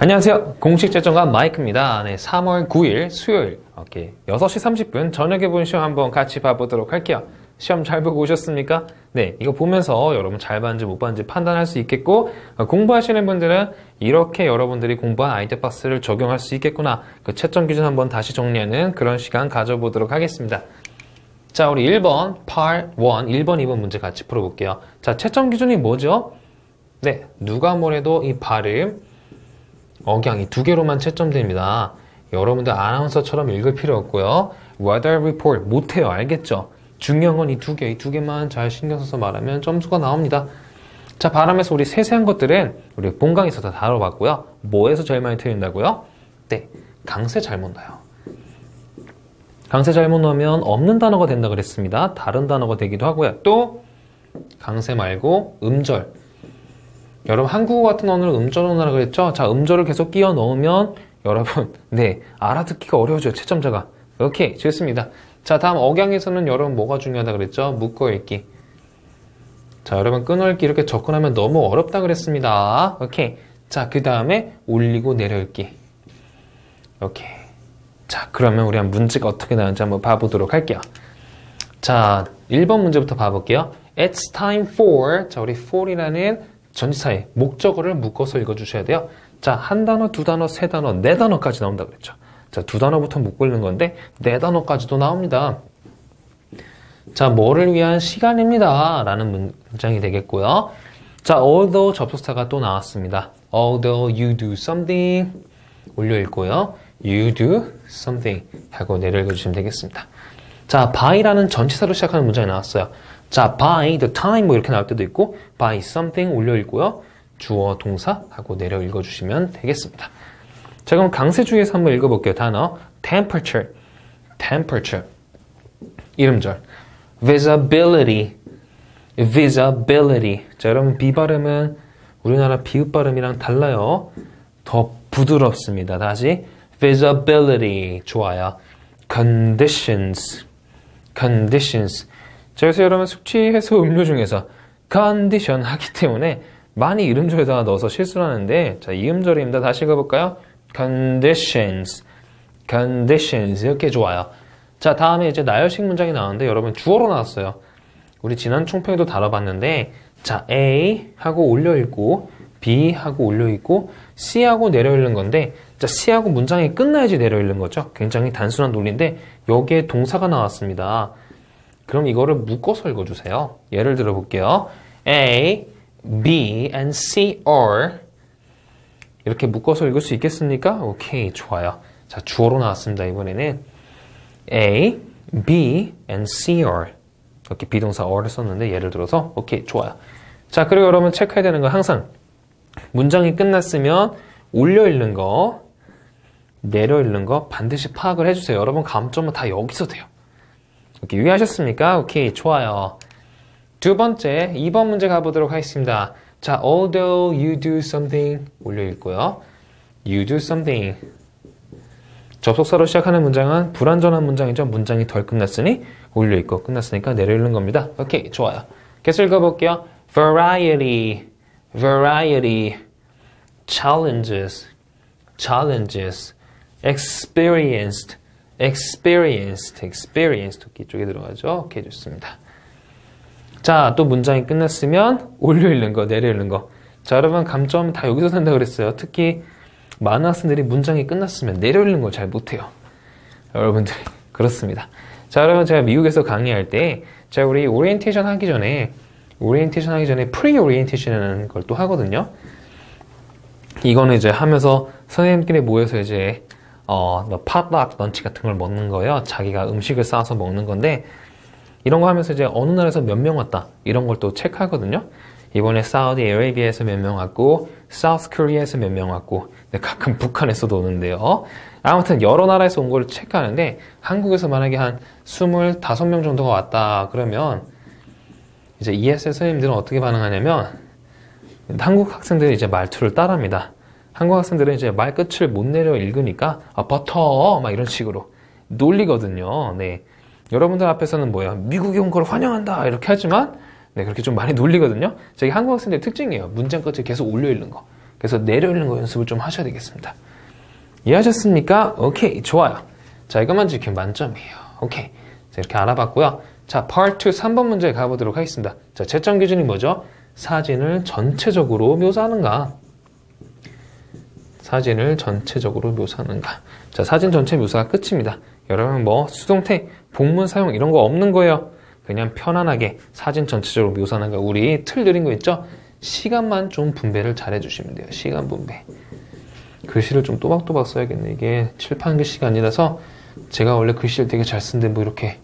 안녕하세요. 공식 채점관 마이크입니다. 네, 3월 9일 수요일 오케이. 6시 30분 저녁에 본 시험 한번 같이 봐보도록 할게요. 시험 잘 보고 오셨습니까? 네, 이거 보면서 여러분 잘 봤는지 못 봤는지 판단할 수 있겠고 어, 공부하시는 분들은 이렇게 여러분들이 공부한 아이디어 박스를 적용할 수 있겠구나. 그 채점 기준 한번 다시 정리하는 그런 시간 가져보도록 하겠습니다. 자, 우리 1번, part 1, 1번, 2번 문제 같이 풀어볼게요. 자, 채점 기준이 뭐죠? 네, 누가 뭐래도 이 발음, 억양이 두 개로만 채점됩니다. 여러분들 아나운서처럼 읽을 필요 없고요. weather report 못해요. 알겠죠? 중요한 건 이 두 개, 이 두 개만 잘 신경 써서 말하면 점수가 나옵니다. 자, 바람에서 우리 세세한 것들은 우리 본강에서 다 다뤄봤고요. 뭐에서 제일 많이 틀린다고요? 네, 강세 잘못 나요. 강세 잘못 넣으면 없는 단어가 된다 그랬습니다. 다른 단어가 되기도 하고요. 또 강세 말고 음절. 여러분 한국어 같은 언어는 음절 언어라 그랬죠? 자, 음절을 계속 끼워 넣으면 여러분 네 알아듣기가 어려워져요. 채점자가. 오케이 좋습니다. 자, 다음 억양에서는 여러분 뭐가 중요하다 그랬죠? 묶어 읽기. 자, 여러분 끊어 읽기 이렇게 접근하면 너무 어렵다 그랬습니다. 오케이. 자, 그 다음에 올리고 내려 읽기. 오케이. 자, 그러면 우리 한 문제가 어떻게 나오는지 한번 봐보도록 할게요. 자, 1번 문제부터 봐볼게요. It's time for, 자, 우리 for이라는 전치사의 목적어를 묶어서 읽어주셔야 돼요. 자, 한 단어, 두 단어, 세 단어, 네 단어까지 나온다 그랬죠. 자, 두 단어부터 묶고 읽는 건데, 네 단어까지도 나옵니다. 자, 뭐를 위한 시간입니다. 라는 문장이 되겠고요. 자, although 접속사가 또 나왔습니다. although you do something 올려 읽고요. you do something 하고 내려 읽어주시면 되겠습니다. 자, by라는 전치사로 시작하는 문장이 나왔어요. 자, by the time 뭐 이렇게 나올 때도 있고 by something 올려 읽고요. 주어, 동사 하고 내려 읽어주시면 되겠습니다. 자, 그럼 강세주의에서 한번 읽어볼게요. 단어 temperature, temperature 이름절 visibility, visibility 자, 여러분 비 발음은 우리나라 비읍 발음이랑 달라요. 더 부드럽습니다. 다시 visibility 좋아요. conditions, conditions 자, 그래서 여러분 숙취 해소 음료 중에서 condition 하기 때문에 많이 이름절에다가 넣어서 실수를 하는데 자, 이 음절입니다. 다시 읽어볼까요? conditions, conditions 이렇게 좋아요. 자, 다음에 이제 나열식 문장이 나오는데 여러분 주어로 나왔어요. 우리 지난 총평에도 다뤄봤는데 자, A 하고 올려 읽고 B 하고 올려 읽고 C 하고 내려 읽는 건데 자, C 하고 문장이 끝나야지 내려 읽는 거죠. 굉장히 단순한 논리인데 여기에 동사가 나왔습니다. 그럼 이거를 묶어서 읽어주세요. 예를 들어 볼게요. A, B, and C are 이렇게 묶어서 읽을 수 있겠습니까? 오케이, 좋아요. 자, 주어로 나왔습니다. 이번에는 A, B, and C are 이렇게 비동사 are를 썼는데 예를 들어서 오케이, 좋아요. 자, 그리고 여러분 체크해야 되는 거 항상 문장이 끝났으면 올려 읽는 거, 내려 읽는 거 반드시 파악을 해주세요. 여러분 감점은 다 여기서 돼요. 이렇게 유의하셨습니까? 오케이, 좋아요. 두 번째, 2번 문제 가보도록 하겠습니다. 자, although you do something 올려 읽고요. You do something. 접속사로 시작하는 문장은 불완전한 문장이죠. 문장이 덜 끝났으니 올려 읽고 끝났으니까 내려 읽는 겁니다. 오케이, 좋아요. 계속 읽어볼게요. Variety, variety, challenges, challenges, experienced, experienced, experienced 이쪽에 들어가죠. 오케이, 좋습니다. 자, 또 문장이 끝났으면 올려 읽는 거, 내려 읽는 거. 자, 여러분 감점 다 여기서 난다 그랬어요. 특히 많은 학생들이 문장이 끝났으면 내려 읽는 걸 잘 못해요. 여러분들이 그렇습니다. 자, 여러분 제가 미국에서 강의할 때 제가 우리 오리엔테이션 하기 전에 오리엔테이션 하기 전에 pre orientation이라는 걸 또 하거든요. 이거는 이제 하면서 선생님끼리 모여서 이제 어, potluck lunch 같은 걸 먹는 거예요. 자기가 음식을 싸서 먹는 건데 이런 거 하면서 이제 어느 나라에서 몇 명 왔다 이런 걸 또 체크하거든요. 이번에 사우디아라비아에서 몇 명 왔고 사우스 코리아에서 몇 명 왔고 가끔 북한에서도 오는데요. 아무튼 여러 나라에서 온 걸 체크하는데 한국에서 만약에 한 25명 정도가 왔다 그러면 이제 ESL 선생님들은 어떻게 반응하냐면 한국 학생들이 이제 말투를 따라합니다. 한국 학생들은 이제 말 끝을 못 내려 읽으니까 아 버터 막 이런 식으로 놀리거든요. 네. 여러분들 앞에서는 뭐야 미국에 온 걸 환영한다 이렇게 하지만 네 그렇게 좀 많이 놀리거든요. 저기 한국 학생들 특징이에요. 문장 끝을 계속 올려 읽는 거. 그래서 내려오는 거 연습을 좀 하셔야 되겠습니다. 이해하셨습니까? 오케이, 좋아요. 자, 이것만 지키면 만점이에요. 오케이. 자, 이렇게 알아봤고요. 자, part 2 3번 문제 가보도록 하겠습니다. 자, 채점 기준이 뭐죠? 사진을 전체적으로 묘사하는가? 사진을 전체적으로 묘사하는가? 자, 사진 전체 묘사가 끝입니다. 여러분 뭐 수동태, 복문 사용 이런 거 없는 거예요. 그냥 편안하게 사진 전체적으로 묘사하는 거 우리 틀 드린 거 있죠? 시간만 좀 분배를 잘 해주시면 돼요. 시간 분배. 글씨를 좀 또박또박 써야겠네. 이게 칠판 글씨가 아니라서 제가 원래 글씨를 되게 잘 쓰는데 뭐 이렇게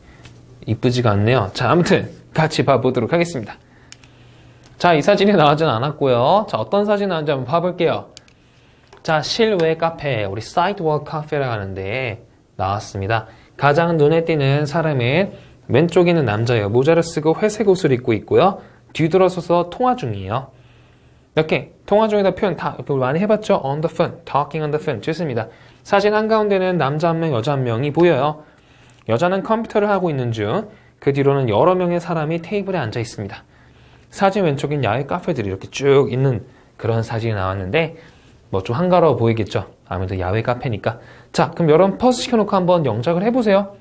이쁘지가 않네요. 자, 아무튼 같이 봐보도록 하겠습니다. 자, 이 사진이 나오진 않았고요. 자, 어떤 사진 나왔는지 한번 봐볼게요. 자, 실외 카페, 우리 sidewalk cafe라고 하는데 나왔습니다. 가장 눈에 띄는 사람은 왼쪽에 있는 남자예요. 모자를 쓰고 회색 옷을 입고 있고요. 뒤돌아서서 통화 중이에요. 이렇게 통화 중에다 표현 다 많이 해봤죠? On the phone, talking on the phone. 좋습니다. 사진 한가운데는 남자 한 명, 여자 한 명이 보여요. 여자는 컴퓨터를 하고 있는 중, 그 뒤로는 여러 명의 사람이 테이블에 앉아 있습니다. 사진 왼쪽엔 야외 카페들이 이렇게 쭉 있는 그런 사진이 나왔는데, 뭐 좀 한가로워 보이겠죠? 아무래도 야외 카페니까. 자, 그럼 여러분 퍼스 시켜놓고 한번 영작을 해보세요.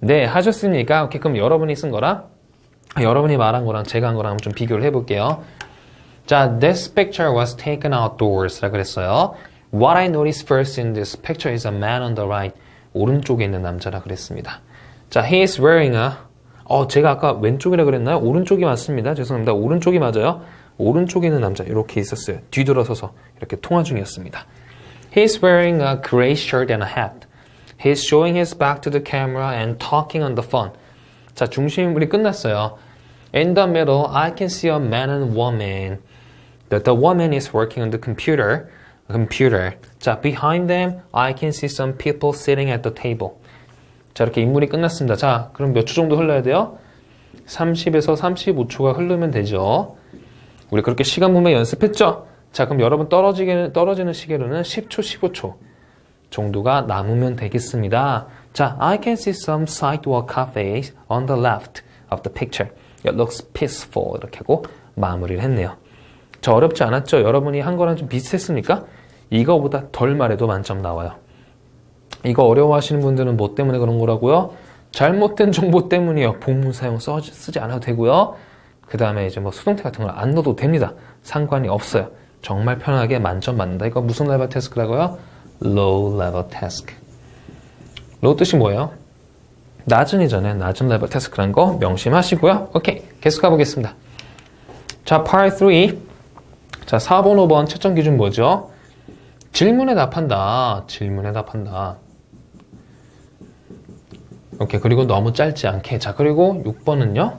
네, 하셨습니까? 오케이, 그럼 여러분이 쓴 거랑, 여러분이 말한 거랑 제가 한 거랑 좀 비교를 해볼게요. 자, this picture was taken outdoors 라 그랬어요. What I noticed first in this picture is a man on the right. 오른쪽에 있는 남자라 그랬습니다. 자, he is wearing a 어, 제가 아까 왼쪽이라 그랬나요? 오른쪽이 맞습니다. 죄송합니다. 오른쪽이 맞아요. 오른쪽에 있는 남자 이렇게 있었어요. 뒤돌아서서 이렇게 통화 중이었습니다. He is wearing a gray shirt and a hat. He is showing his back to the camera and talking on the phone. 자, 중심물이 끝났어요. In the middle, I can see a man and woman. The, the woman is working on the computer. computer. 자, behind them, I can see some people sitting at the table. 자, 이렇게 인물이 끝났습니다. 자, 그럼 몇 초 정도 흘러야 돼요? 30에서 35초가 흐르면 되죠. 우리 그렇게 시간 분배 연습했죠? 자, 그럼 여러분 떨어지게, 떨어지는 시계로는 10초, 15초 정도가 남으면 되겠습니다. 자, I can see some sidewalk cafes on the left of the picture. It looks peaceful. 이렇게 하고 마무리를 했네요. 저 어렵지 않았죠? 여러분이 한 거랑 좀 비슷했습니까? 이거보다 덜 말해도 만점 나와요. 이거 어려워하시는 분들은 뭐 때문에 그런 거라고요? 잘못된 정보 때문이에요. 본문 사용 써, 쓰지 않아도 되고요. 그 다음에 이제 뭐 수동태 같은 걸 안 넣어도 됩니다. 상관이 없어요. 정말 편하게 만점 맞는다. 이거 무슨 level task라고요? low level task. low 뜻이 뭐예요? 낮은 이전에 낮은 level task라는 거 명심하시고요. 오케이. 계속 가보겠습니다. 자, part 3. 자, 4번, 5번 채점 기준 뭐죠? 질문에 답한다. 질문에 답한다. 오케이. 그리고 너무 짧지 않게. 자, 그리고 6번은요.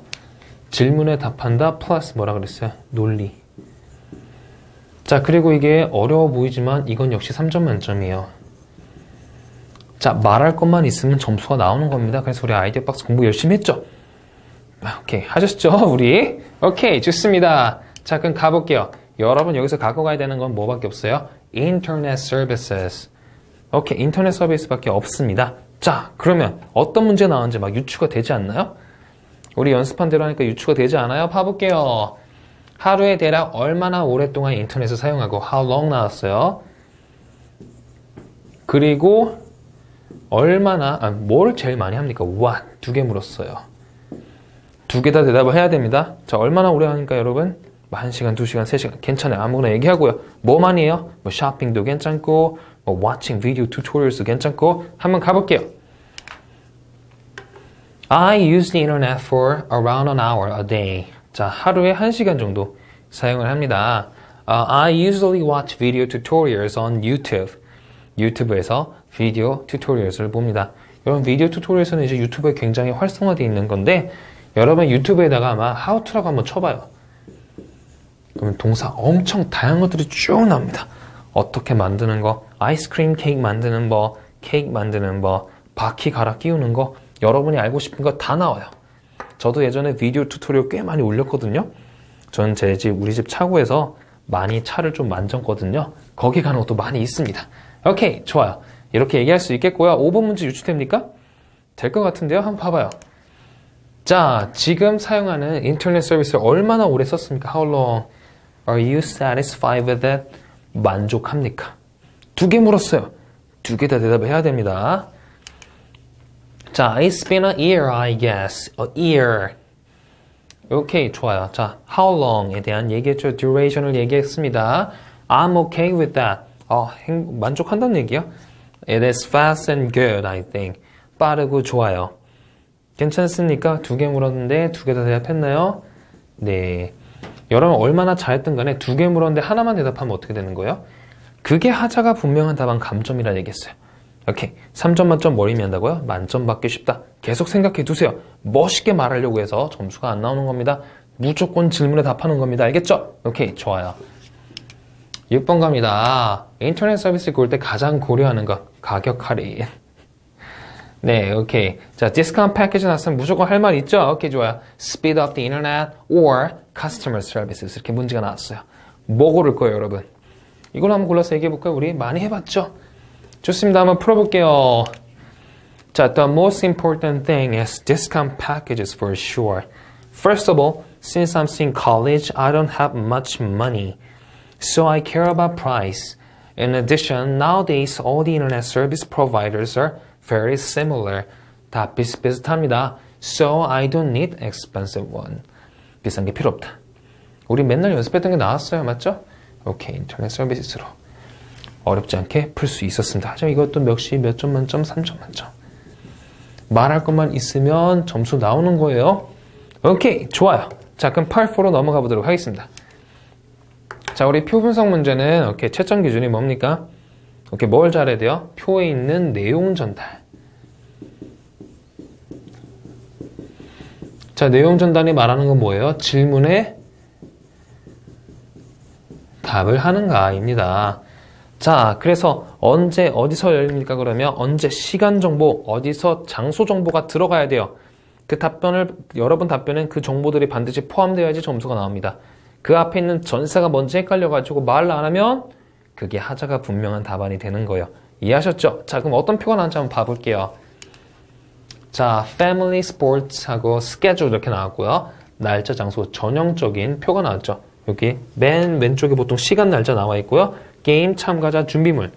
질문에 답한다. 플러스 뭐라 그랬어요? 논리. 자, 그리고 이게 어려워 보이지만 이건 역시 3점 만점이에요. 자, 말할 것만 있으면 점수가 나오는 겁니다. 그래서 우리 아이디어 박스 공부 열심히 했죠? 아, 오케이. 하셨죠? 우리? 오케이. 좋습니다. 자, 그럼 가볼게요. 여러분 여기서 갖고 가야 되는 건 뭐밖에 없어요? Internet Services. 오케이. 인터넷 서비스밖에 없습니다. 자, 그러면 어떤 문제 나왔는지 막 유추가 되지 않나요? 우리 연습한 대로 하니까 유추가 되지 않아요? 봐볼게요. 하루에 대략 얼마나 오랫동안 인터넷을 사용하고 how long 나왔어요. 그리고 얼마나 아, 뭘 제일 많이 합니까? what 두 개 물었어요. 두 개 다 대답을 해야 됩니다. 자 얼마나 오래 하니까 여러분? 뭐 1시간, 2시간, 3시간 괜찮아요. 아무거나 얘기하고요. 뭐 많이 해요? 뭐 쇼핑도 괜찮고 뭐 watching video tutorials도 괜찮고 한번 가볼게요. I use the internet for around an hour a day. 자, 하루에 1시간 정도 사용을 합니다. Uh, I usually watch video tutorials on YouTube. 유튜브에서 비디오 튜토리얼을 봅니다. 여러분 비디오 튜토리얼은 이제 유튜브에 굉장히 활성화되어 있는 건데 여러분 유튜브에다가 아마 how to라고 한번 쳐봐요. 그러면 동사 엄청 다양한 것들이 쭉 나옵니다. 어떻게 만드는 거, 아이스크림 케이크 만드는 거, 케이크 만드는 거, 바퀴 갈아 끼우는 거, 여러분이 알고 싶은 거 다 나와요. 저도 예전에 video tutorial 꽤 많이 올렸거든요. 저는 제 집, 우리 집 차고에서 많이 차를 좀 만졌거든요. 거기 가는 것도 많이 있습니다. 오케이, 좋아요. 이렇게 얘기할 수 있겠고요. 5번 문제 유추됩니까? 될 것 같은데요. 한번 봐봐요. 자, 지금 사용하는 인터넷 서비스를 얼마나 오래 썼습니까? How long Are you satisfied with it? 만족합니까? 두 개 물었어요. 두 개 다 대답해야 됩니다. 자, it's been a year, I guess. A year. 오케이, 좋아요. 자, how long에 대한 얘기했죠. duration을 얘기했습니다. I'm okay with that. 어, 행, 만족한다는 얘기요? It is fast and good, I think. 빠르고 좋아요. 괜찮습니까? 두 개 물었는데 두 개 다 대답했나요? 네. 여러분 얼마나 잘했든 간에 두 개 물었는데 하나만 대답하면 어떻게 되는 거예요? 그게 하자가 분명한 답안 감점이라 얘기했어요. 오케이. 3점 만점 머리미 한다고요? 만점 받기 쉽다. 계속 생각해 두세요. 멋있게 말하려고 해서 점수가 안 나오는 겁니다. 무조건 질문에 답하는 겁니다. 알겠죠? 오케이. 좋아요. 6번 갑니다. 인터넷 서비스 고를 때 가장 고려하는 것. 가격 할인. 네, 오케이. 자, 디스카운트 패키지 나왔으면 무조건 할 말 있죠? 오케이, 좋아요. Speed up the internet or customer services. 이렇게 문제가 나왔어요. 뭐 고를 거예요, 여러분? 이걸 한번 골라서 얘기해볼까요? 우리 많이 해봤죠? 좋습니다. 한번 풀어볼게요. 자, the most important thing is discount packages for sure. First of all, since I'm in college, I don't have much money. So I care about price. In addition, nowadays all the internet service providers are very similar. 다 비슷비슷합니다. So I don't need expensive one. 비싼 게 필요 없다. 우리 맨날 연습했던 게 나왔어요. 맞죠? 오케이, 인터넷 서비스로. 어렵지 않게 풀 수 있었습니다. 하지만 이것도 몇시 몇 점 만점, 3점 만점. 말할 것만 있으면 점수 나오는 거예요. 오케이, 좋아요. 자, 그럼 8포로 넘어가 보도록 하겠습니다. 자, 우리 표 분석 문제는 오케이, 채점 기준이 뭡니까? 오케이, 뭘 잘해야 돼요? 표에 있는 내용 전달. 자, 내용 전달이 말하는 건 뭐예요? 질문에 답을 하는가입니다. 자, 그래서 언제 어디서 열립니까? 그러면 언제 시간 정보, 어디서 장소 정보가 들어가야 돼요. 그 답변을 여러분 답변엔 그 정보들이 반드시 포함되어야지 점수가 나옵니다. 그 앞에 있는 전사가 뭔지 헷갈려가지고 말을 안 하면 그게 하자가 분명한 답안이 되는 거예요. 이해하셨죠? 자, 그럼 어떤 표가 나왔는지 한번 봐볼게요. 자, family sports하고 schedule 이렇게 나왔고요. 날짜, 장소, 전형적인 표가 나왔죠. 여기 맨 왼쪽에 보통 시간, 날짜 나와 있고요. 게임 참가자 준비물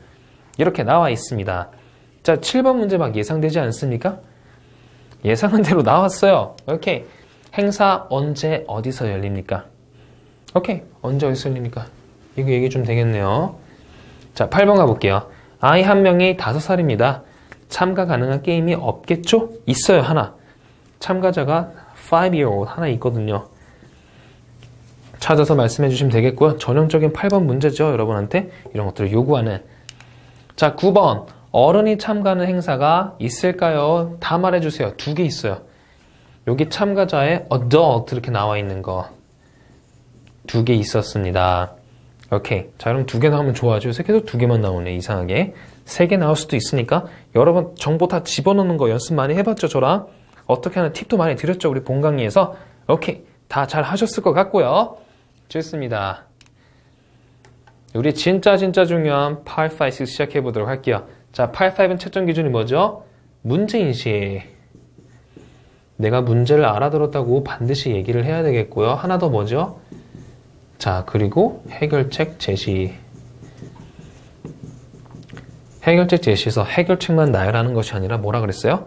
이렇게 나와 있습니다. 자, 7번 문제 막 예상되지 않습니까? 예상한 대로 나왔어요. 오케이. 행사 언제 어디서 열립니까? 오케이. 언제 어디서 열립니까? 이거 얘기 좀 되겠네요. 자, 8번 가볼게요. 아이 한 명이 5살입니다. 참가 가능한 게임이 없겠죠? 있어요, 하나. 참가자가 5year-old 하나 있거든요. 찾아서 말씀해 주시면 되겠고요. 전형적인 8번 문제죠. 여러분한테 이런 것들을 요구하는. 자, 9번. 어른이 참가하는 행사가 있을까요? 다 말해 주세요. 두 개 있어요. 여기 참가자의 adult 이렇게 나와 있는 거. 두 개 있었습니다. 오케이. 자, 그럼 두 개 나오면 좋아하죠. 요새 계속 두 개만 나오네. 이상하게. 세 개 나올 수도 있으니까 여러분 정보 다 집어넣는 거 연습 많이 해봤죠, 저랑? 어떻게 하는 팁도 많이 드렸죠, 우리 본 강의에서. 오케이. 다 잘 하셨을 것 같고요. 좋습니다. 우리 진짜 진짜 중요한 8, 5, 6 시작해 보도록 할게요. 자, 8, 5는 채점 기준이 뭐죠? 문제인식. 내가 문제를 알아들었다고 반드시 얘기를 해야 되겠고요. 하나 더 뭐죠? 자, 그리고 해결책 제시. 해결책 제시에서 해결책만 나열하는 것이 아니라 뭐라 그랬어요?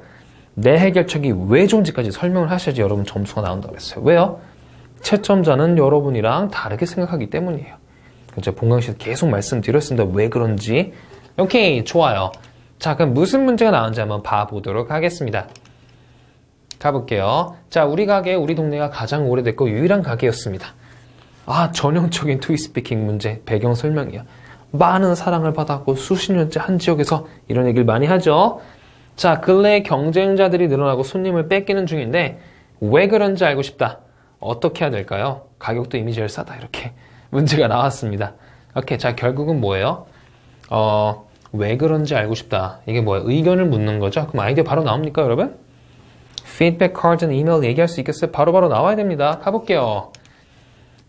내 해결책이 왜 좋은지까지 설명을 하셔야지 여러분 점수가 나온다고 그랬어요. 왜요? 채점자는 여러분이랑 다르게 생각하기 때문이에요. 제가 본강시에서 계속 말씀드렸습니다. 왜 그런지. 오케이, 좋아요. 자, 그럼 무슨 문제가 나온지 한번 봐보도록 하겠습니다. 가볼게요. 자, 우리 가게, 우리 동네가 가장 오래됐고 유일한 가게였습니다. 아, 전형적인 투이 스피킹 문제, 배경 설명이야. 많은 사랑을 받았고 수십 년째 한 지역에서 이런 얘기를 많이 하죠. 자, 근래 경쟁자들이 늘어나고 손님을 뺏기는 중인데 왜 그런지 알고 싶다. 어떻게 해야 될까요? 가격도 이미 제일 싸다. 이렇게 문제가 나왔습니다. 오케이. 자, 결국은 뭐예요? 어, 왜 그런지 알고 싶다. 이게 뭐예요? 의견을 묻는 거죠? 그럼 아이디어 바로 나옵니까, 여러분? 피드백 카드는 이메일 얘기할 수 있겠어요? 바로바로 바로 나와야 됩니다. 가볼게요.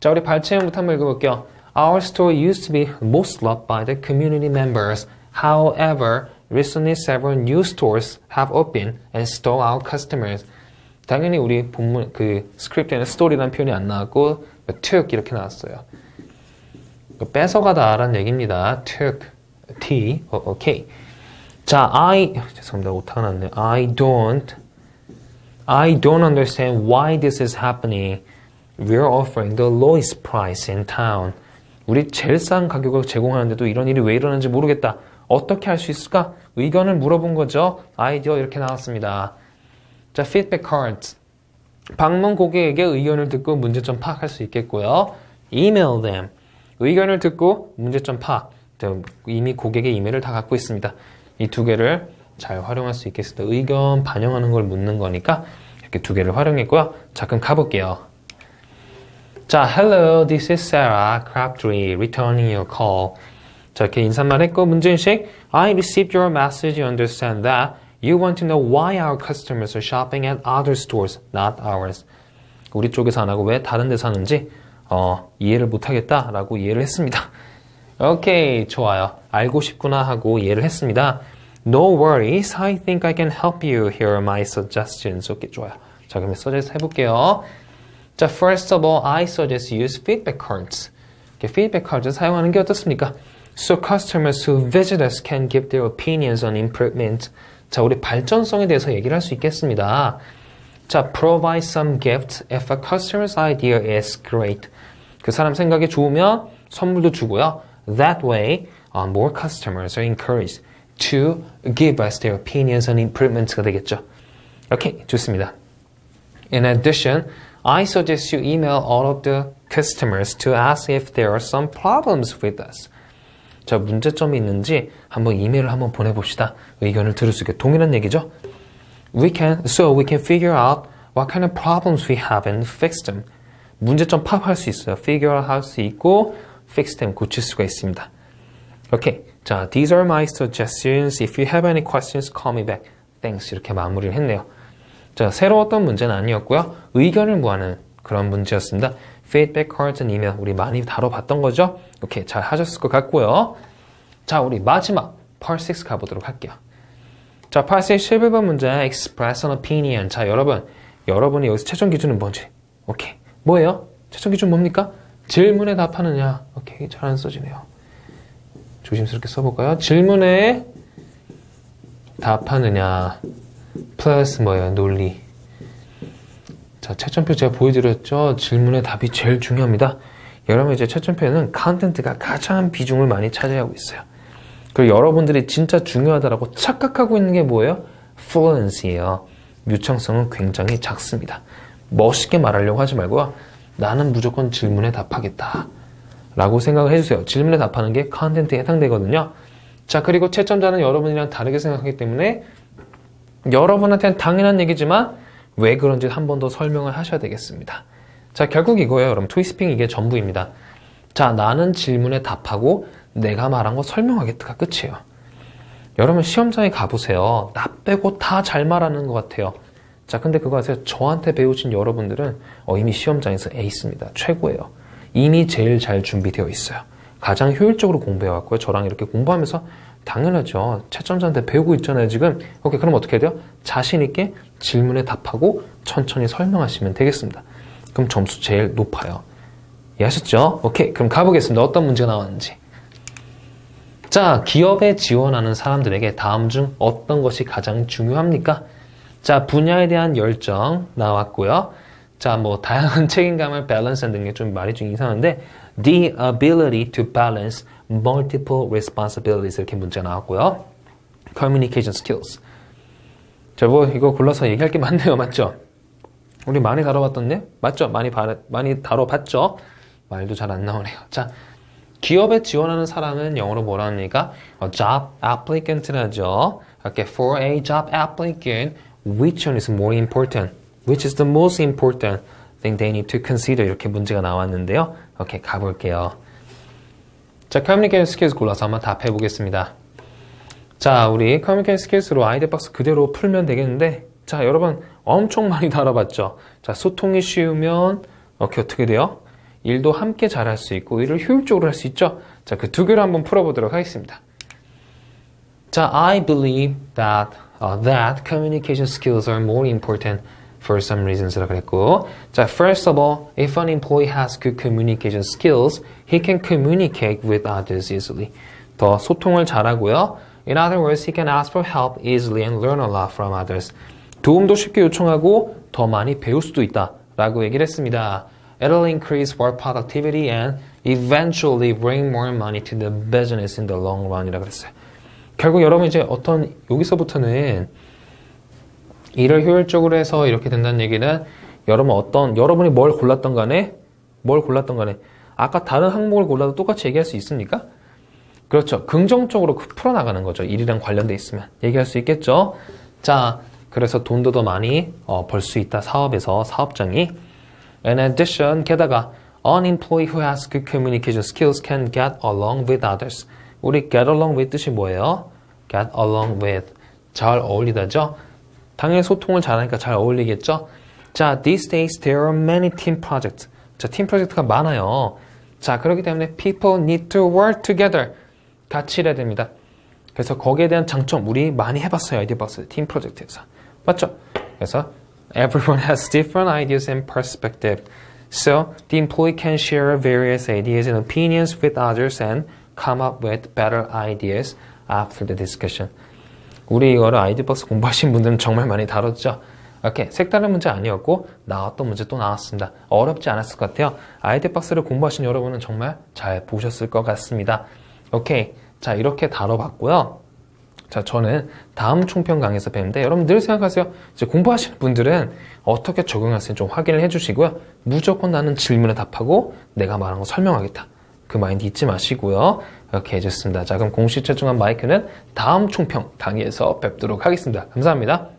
자, 우리 발췌형부터 한번 읽어볼게요. Our store used to be most loved by the community members. However, recently several new stores have opened and stole our customers. 당연히 우리 본문 그 스크립트에는 stole이라는 표현이 안 나왔고 took 이렇게 나왔어요. 뺏어가다라는 얘기입니다. took, t, 어, 오케이. 자, I, 죄송합니다. 오타가 났네. I don't, I don't understand why this is happening. We're offering the lowest price in town. 우리 제일 싼 가격을 제공하는데도 이런 일이 왜 일어나는지 모르겠다. 어떻게 할 수 있을까? 의견을 물어본 거죠. 아이디어 이렇게 나왔습니다. 자, feedback cards. 방문 고객에게 의견을 듣고 문제점 파악할 수 있겠고요. email them. 의견을 듣고 문제점 파악. 이미 고객의 이메일을 다 갖고 있습니다. 이 두 개를 잘 활용할 수 있겠습니다. 의견 반영하는 걸 묻는 거니까 이렇게 두 개를 활용했고요. 자, 그럼 가볼게요. 자, hello, this is Sarah Crabtree returning your call. 자, 이렇게 인사말 했고 문제인식 I received your message. You understand that you want to know why our customers are shopping at other stores, not ours. 우리 쪽에서 안 하고 왜 다른 데 사는지 어, 이해를 못하겠다라고 이해를 했습니다. 오케이, 좋아요. 알고 싶구나 하고 이해를 했습니다. No worries. I think I can help you. Here are my suggestions. 오케이, 좋아요. 자, 그러면 suggest 해볼게요. 자, first of all, I suggest use feedback cards. 이렇게 feedback cards 사용하는 게 어떻습니까? So customers who visit us can give their opinions on improvement. 자, 우리 발전성에 대해서 얘기를 할 수 있겠습니다. 자, provide some gift if a customer's idea is great. 그 사람 생각이 좋으면 선물도 주고요. That way, uh, more customers are encouraged to give us their opinions on improvements가 되겠죠. 오케이, 좋습니다. In addition, I suggest you email all of the customers to ask if there are some problems with us. 자, 문제점이 있는지 한번 이메일을 한번 보내봅시다. 의견을 들을 수 있게 동일한 얘기죠. We can, so we can figure out what kind of problems we have and fix them. 문제점 파악할 수 있어요. figure out 할 수 있고 fix them 고칠 수가 있습니다. 오케이. 자, these are my suggestions. If you have any questions, call me back. Thanks. 이렇게 마무리를 했네요. 자, 새로웠던 문제는 아니었고요. 의견을 구하는 그런 문제였습니다. Feedback email 우리 많이 다뤄봤던 거죠? 오케이, 잘 하셨을 것 같고요. 자, 우리 마지막 part 6 가보도록 할게요. 자, part 6 11번 문제 express an opinion. 자, 여러분, 여러분이 여기서 최종 기준은 뭔지. 오케이, 뭐예요? 최종 기준 뭡니까? 질문에 답하느냐. 오케이, 잘 안 써지네요. 조심스럽게 써볼까요? 질문에 답하느냐. 플러스 뭐예요? 논리. 자, 채점표 제가 보여드렸죠? 질문의 답이 제일 중요합니다. 여러분 이제 채점표에는 컨텐트가 가장 비중을 많이 차지하고 있어요. 그리고 여러분들이 진짜 중요하다라고 착각하고 있는 게 뭐예요? fluency예요. 유창성은 굉장히 작습니다. 멋있게 말하려고 하지 말고 나는 무조건 질문에 답하겠다. 라고 생각을 해주세요. 질문에 답하는 게 컨텐트에 해당되거든요. 자, 그리고 채점자는 여러분이랑 다르게 생각하기 때문에 여러분한테는 당연한 얘기지만 왜 그런지 한 번 더 설명을 하셔야 되겠습니다. 자, 결국 이거예요. 여러분, 트위스핑 이게 전부입니다. 자, 나는 질문에 답하고 내가 말한 거 설명하겠다가 끝이에요. 여러분, 시험장에 가보세요. 나 빼고 다 잘 말하는 것 같아요. 자, 근데 그거 아세요? 저한테 배우신 여러분들은 어, 이미 시험장에서 에이스입니다. 최고예요. 이미 제일 잘 준비되어 있어요. 가장 효율적으로 공부해왔고요. 저랑 이렇게 공부하면서 당연하죠. 채점자한테 배우고 있잖아요, 지금. 오케이, 그럼 어떻게 해야 돼요? 자신있게 질문에 답하고 천천히 설명하시면 되겠습니다. 그럼 점수 제일 높아요. 이해하셨죠? 오케이, 그럼 가보겠습니다. 어떤 문제가 나왔는지. 자, 기업에 지원하는 사람들에게 다음 중 어떤 것이 가장 중요합니까? 자, 분야에 대한 열정 나왔고요. 자, 뭐 다양한 책임감을 밸런스 하는 게좀 말이 좀 이상한데 the ability to balance multiple responsibilities 이렇게 문제가 나왔고요. communication skills. 자, 뭐 이거 골라서 얘기할 게 많네요. 맞죠? 우리 많이 다뤄봤던데? 맞죠? 많이 바, 많이 다뤄봤죠? 말도 잘 안 나오네요. 자, 기업에 지원하는 사람은 영어로 뭐라 합니까? 어, job applicant라죠. 이렇게 for a job applicant, which one is more important? Which is the most important thing they need to consider? 이렇게 문제가 나왔는데요. 오케이, 가볼게요. 자, communication skills 골라서 한번 답해 보겠습니다. 자, 우리 communication skills로 아이디어 박스 그대로 풀면 되겠는데, 자, 여러분 엄청 많이 다뤄봤죠? 자, 소통이 쉬우면, 어떻게 어떻게 돼요? 일도 함께 잘 할 수 있고, 일을 효율적으로 할 수 있죠? 자, 그 두 개를 한번 풀어보도록 하겠습니다. 자, I believe that, uh, that communication skills are more important for some reasons라 그랬고 자 first of all if an employee has good communication skills he can communicate with others easily 더 소통을 잘하고요 in other words he can ask for help easily and learn a lot from others 도움도 쉽게 요청하고 더 많이 배울 수도 있다 라고 얘기를 했습니다 It'll increase work productivity and eventually bring more money to the business in the long run이라 그랬어요 결국 여러분 이제 어떤 여기서부터는 일을 효율적으로 해서 이렇게 된다는 얘기는 여러분 어떤 여러분이 뭘 골랐던 간에 뭘 골랐던 간에 아까 다른 항목을 골라도 똑같이 얘기할 수 있습니까? 그렇죠. 긍정적으로 풀어나가는 거죠. 일이랑 관련돼 있으면 얘기할 수 있겠죠. 자, 그래서 돈도 더 많이 어, 벌 수 있다. 사업에서 사업장이. In addition, 게다가 an employee who has good communication skills can get along with others. 우리 get along with 뜻이 뭐예요? get along with 잘 어울리다죠. 당연히 소통을 잘하니까 잘 어울리겠죠. 자, these days there are many team projects. 자, 팀 프로젝트가 많아요. 자, 그렇기 때문에 people need to work together. 같이 일해야 됩니다. 그래서 거기에 대한 장점 우리 많이 해봤어요. 아이디어 박스 팀 프로젝트에서. 맞죠? 그래서 everyone has different ideas and perspective. So the employee can share various ideas and opinions with others and come up with better ideas after the discussion. 우리 이거를 아이디박스 공부하신 분들은 정말 많이 다뤘죠. 이렇게 색다른 문제 아니었고 나왔던 문제 또 나왔습니다. 어렵지 않았을 것 같아요. 아이디박스를 공부하신 여러분은 정말 잘 보셨을 것 같습니다. 오케이. 자, 이렇게 다뤄봤고요. 자, 저는 다음 총평 강에서 뵙는데 여러분 늘 생각하세요. 이제 공부하시는 분들은 어떻게 적용할지 좀 확인을 해주시고요. 무조건 나는 질문에 답하고 내가 말한 거 설명하겠다. 그 마인드 잊지 마시고요. 이렇게 해줬습니다. 자, 그럼 공식 최종한 마이크는 다음 총평 강의에서 뵙도록 하겠습니다. 감사합니다.